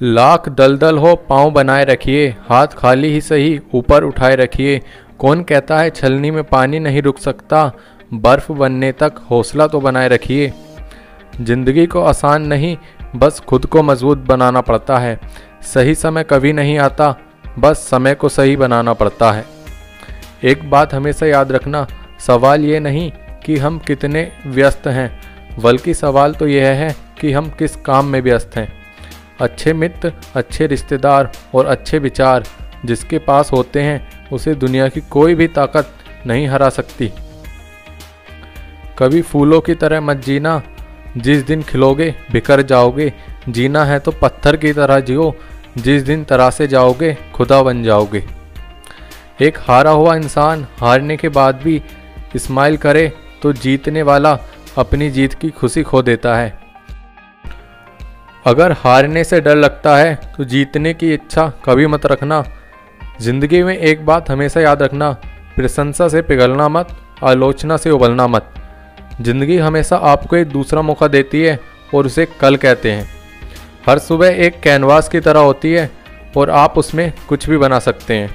लाख दलदल हो, पाँव बनाए रखिए, हाथ खाली ही सही, ऊपर उठाए रखिए। कौन कहता है, छलनी में पानी नहीं रुक सकता, बर्फ़ बनने तक हौसला तो बनाए रखिए। ज़िंदगी को आसान नहीं, बस खुद को मज़बूत बनाना पड़ता है। सही समय कभी नहीं आता, बस समय को सही बनाना पड़ता है। एक बात हमेशा याद रखना, सवाल ये नहीं कि हम कितने व्यस्त हैं, बल्कि सवाल तो यह है कि हम किस काम में व्यस्त हैं। अच्छे मित्र, अच्छे रिश्तेदार और अच्छे विचार जिसके पास होते हैं, उसे दुनिया की कोई भी ताकत नहीं हरा सकती। कभी फूलों की तरह मत जीना। जिस दिन खिलोगे, बिखर जाओगे, जीना है तो पत्थर की तरह जियो। जिस दिन तरासे जाओगे, खुदा बन जाओगे। एक हारा हुआ इंसान हारने के बाद भी इस्माइल करे तो जीतने वाला अपनी जीत की खुशी खो देता है। अगर हारने से डर लगता है तो जीतने की इच्छा कभी मत रखना। ज़िंदगी में एक बात हमेशा याद रखना, प्रशंसा से पिघलना मत, आलोचना से उबलना मत। ज़िंदगी हमेशा आपको एक दूसरा मौका देती है, और उसे कल कहते हैं। हर सुबह एक कैनवास की तरह होती है, और आप उसमें कुछ भी बना सकते हैं।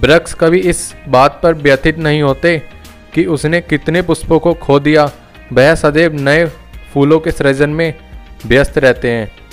वृक्ष कभी इस बात पर व्यथित नहीं होते कि उसने कितने पुष्पों को खो दिया। वह सदैव नए फूलों के सृजन में व्यस्त रहते हैं।